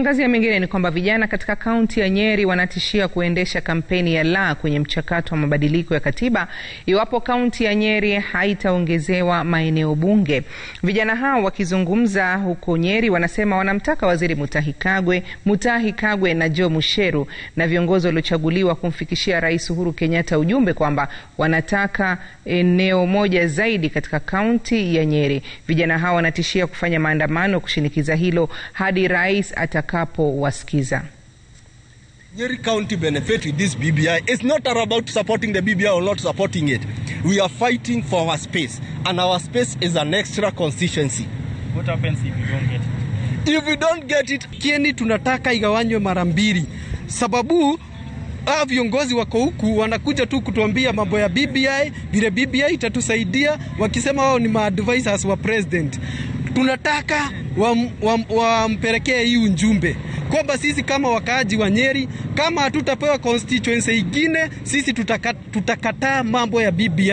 Angazia mingine ni kwamba vijana katika kaunti ya Nyeri wanatishia kuendesha kampeni ya la kwenye mchakato wa mabadiliko ya katiba iwapo kaunti ya Nyeri haitaongezewa maeneo bunge. Vijana hao wakizungumza huko Nyeri wanasema wanamtaka Waziri Mutahi Kagwe, Mutahi Kagwe na Joe Musheru na viongozi waliochaguliwa kumfikishia Rais Uhuru Kenyatta ujumbe kwamba wanataka eneo moja zaidi katika kaunti ya Nyeri. Vijana hao wanatishia kufanya maandamano kushinikiza hilo hadi rais ata wasikiza. Nyeri County benefit with this BBI. It's not about supporting the BBI or not supporting it. We are fighting for our space and our space is an extra constituency. What happens if you don't get it? If we don't get it, Kieni tunataka igawanywe mara mbili, sababu hawa viongozi wako huku wanakuja tu kutuambia mambo ya BBI, vile BBI itatusaidia, wakisema wao ni maadvisors wa president. Tunataka wampelekee wa, wa hii ujumbe kwamba sisi kama wakaaji wa Nyeri, kama hatutapewa constituency ingine, sisi tutakataa tutakata mambo ya BBI.